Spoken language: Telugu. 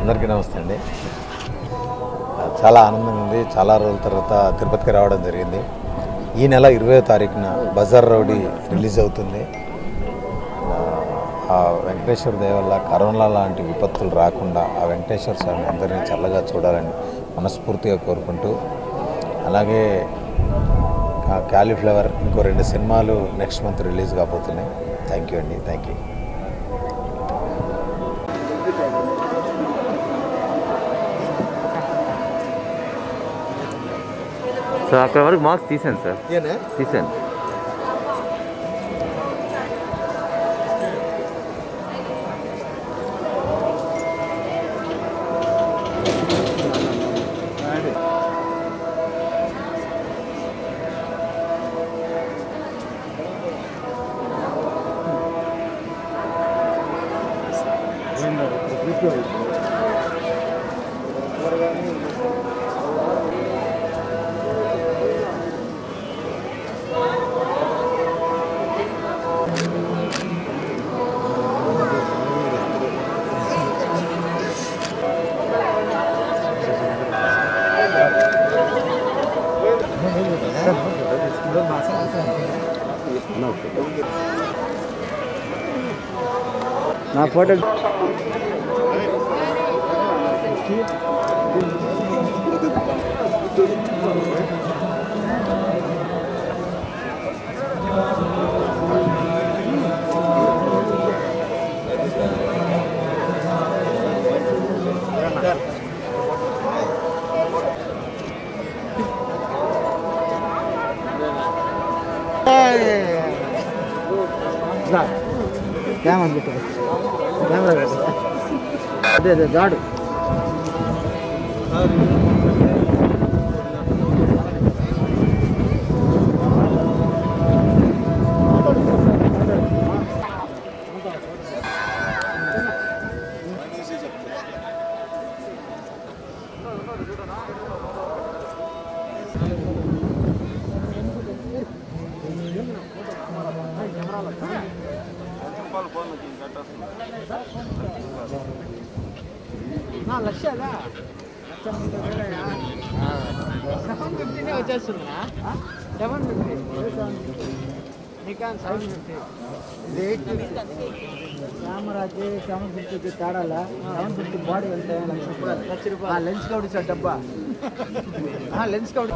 అందరికీ నమస్తే అండి. చాలా ఆనందంగా ఉంది. చాలా రోజుల తర్వాత తిరుపతికి రావడం జరిగింది. ఈ నెల ఇరవై తారీఖున బజార్ రౌడీ రిలీజ్ అవుతుంది. ఆ వెంకటేశ్వర దేవల్ల కరోనా లాంటి విపత్తులు రాకుండా ఆ వెంకటేశ్వర స్వామి అందరినీ చల్లగా చూడాలని మనస్ఫూర్తిగా కోరుకుంటూ అలాగే క్యాలీఫ్లవర్ ఇంకో రెండు సినిమాలు నెక్స్ట్ మంత్ రిలీజ్ కాబోతున్నాయి. థ్యాంక్ యూ అండి. థ్యాంక్ యూ సార్ అక్కడ వరకు మార్క్స్ తీసాను సార్ తీసాను నా ఫోటో Sir cam ಅಂದ್ಬಿಟ್ಟು ಕ್ಯಾಮ್ರಾ ಅದೇ ಅದೇ ಗಾಡು గాడు సెవెన్ ఫిఫ్టీనే వచ్చేస్తుందా? Seven fifty Nikon seven fifty కెమెరాకి సెవెన్ ఫిఫ్టీకి తేడాలా? సెవెన్ ఫిఫ్టీ బాడీ వెళ్తే లక్ష రూపాయలు. లక్ష లెన్స్ కౌడి సార్ డబ్బా లెన్స్ కౌంట్